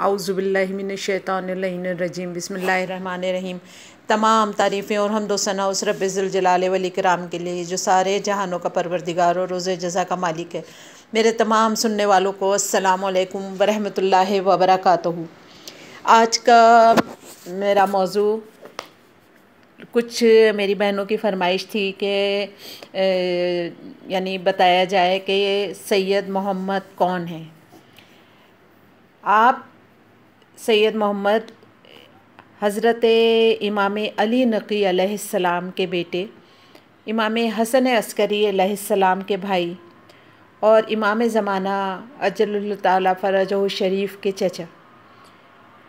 आउज़बिल्लिमिनशैतानरजीम बसमीम तमाम तारीफ़ें और हम सना उस रब्ज़ुलजलाल वली कराम के लिए, जो सारे जहानों का परवरदिगार और रोज़ जज़ा का मालिक है। मेरे तमाम सुनने वालों को अस्सलाम वालेकुम वरहमतुल्लाहि वबरकातुहू। आज का मेरा मौजू कुछ मेरी बहनों की फरमाइश थी कि यानी बताया जाए कि सैयद मोहम्मद कौन है? आप सैयद मोहम्मद हज़रत इमाम अली नकी अलैहिस्सलाम के बेटे, इमाम हसन अस्करी अलैहिस्सलाम के भाई और इमाम ज़माना अजल फ़रज शरीफ के चचा।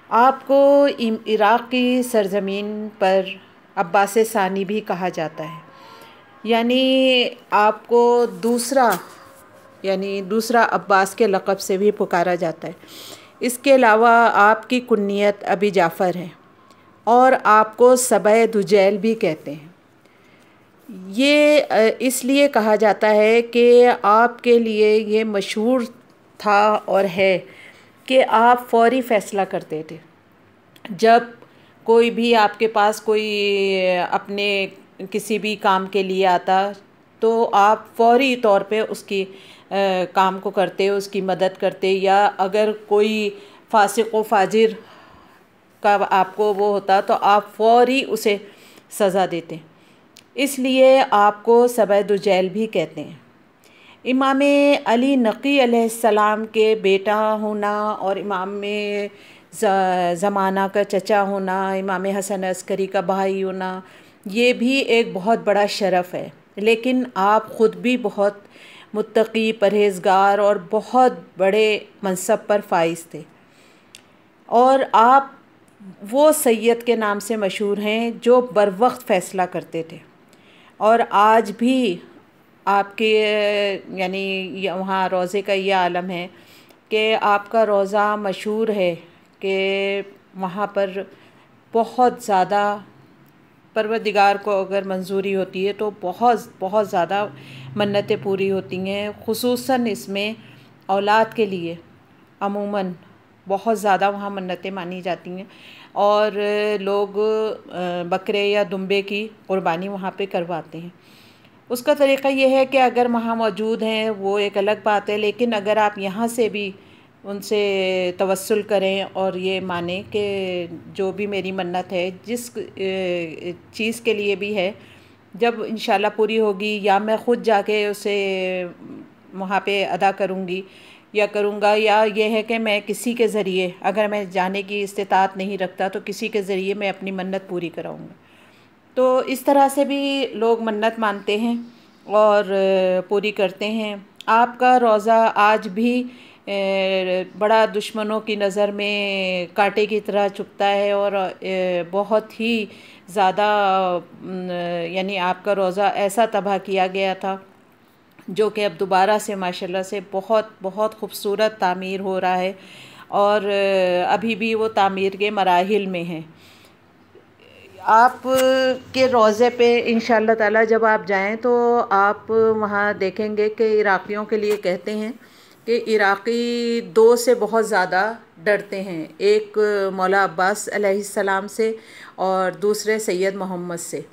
आपको इराक़ की सरज़मीन पर अब्बास सानी भी कहा जाता है। यानी आपको दूसरा, यानी दूसरा अब्बास के लक़ब से भी पुकारा जाता है। इसके अलावा आपकी कुन्नीत अभी जाफ़र है और आपको सबय दुजैल भी कहते हैं। ये इसलिए कहा जाता है कि आपके लिए ये मशहूर था और है कि आप फौरी फ़ैसला करते थे। जब कोई भी आपके पास कोई अपने किसी भी काम के लिए आता तो आप फौरी तौर पे उसकी आ, काम को करते उसकी मदद करते या अगर कोई फासिक व फाजिर का आपको वो होता तो आप फौरी उसे सज़ा देते। इसलिए आपको सबैद सबैदुजैल भी कहते हैं। इमाम अली नकी अलैहिस्सलाम के बेटा होना और इमाम ज़माना का चचा होना इमाम हसन अस्करी का भाई होना ये भी एक बहुत बड़ा शरफ़ है। लेकिन आप ख़ुद भी बहुत मुत्तकी, परहेज़गार और बहुत बड़े मनसब पर फाइज थे। और आप वो सैयद के नाम से मशहूर हैं जो बर वक्त फ़ैसला करते थे। और आज भी आपके, यानी वहाँ रोज़े का ये आलम है कि आपका रोज़ा मशहूर है कि वहाँ पर बहुत ज़्यादा परवरदिगार को अगर मंजूरी होती है तो बहुत बहुत ज़्यादा मन्नतें पूरी होती हैं खसूस इसमें औलाद के लिए, अमूमन बहुत ज़्यादा वहाँ मन्नतें मानी जाती हैं। और लोग बकरे या दुम्बे की क़ुरबानी वहाँ पे करवाते हैं। उसका तरीक़ा यह है कि अगर वहाँ मौजूद हैं, वो एक अलग बात है, लेकिन अगर आप यहाँ से भी उनसे तवस्ल करें और ये माने कि जो भी मेरी मन्नत है, जिस चीज़ के लिए भी है, जब इन पूरी होगी या मैं ख़ुद जाके उसे वहाँ पे अदा करूँगी या करूँगा या ये है कि मैं किसी के ज़रिए, अगर मैं जाने की इस्तात नहीं रखता तो किसी के ज़रिए मैं अपनी मन्नत पूरी कराऊँगा। तो इस तरह से भी लोग मन्नत मानते हैं और पूरी करते हैं। आपका रोज़ा आज भी बड़ा दुश्मनों की नज़र में कांटे की तरह चुपता है और बहुत ही ज़्यादा यानी आपका रोज़ा ऐसा तबाह किया गया था, जो कि अब दोबारा से, माशाल्लाह से बहुत बहुत ख़ूबसूरत तामीर हो रहा है और, अभी भी वो तामीर के मराहल में है। आप के रोज़े पे इन ताला जब आप जाएँ तो आप वहाँ देखेंगे कि इराक़ियों के लिए कहते हैं कि इराक़ी दो से बहुत ज़्यादा डरते हैं। एक मौला अब्बास अलैहिस्सलाम से और दूसरे सैयद मोहम्मद से।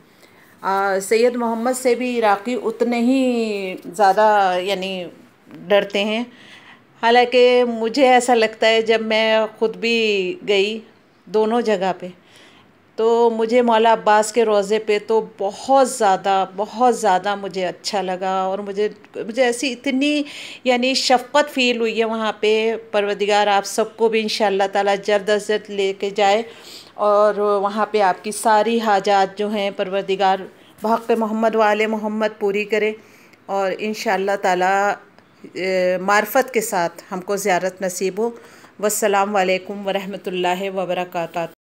सैयद मोहम्मद से भी इराक़ी उतने ही ज़्यादा, यानी डरते हैं। हालाँकि मुझे ऐसा लगता है जब मैं ख़ुद भी गई दोनों जगह पे तो मुझे मौला अब्बास के रोज़े पे तो बहुत ज़्यादा बहुत ज़्यादा मुझे अच्छा लगा और मुझे मुझे ऐसी इतनी, यानी शफ़क़त फ़ील हुई है वहाँ पे। परवदिगार आप सबको भी इन ताला जल्द अज जल्द ले जाए और वहाँ पे आपकी सारी हाजात जो हैं परवरदिगार बहक़ मोहम्मद, वाले मोहम्मद पूरी करे और इन ताला मार्फत के साथ हमको ज़्यारत नसीब हो। वसलाम वरहमतुल्लाहि वबरकातुहू।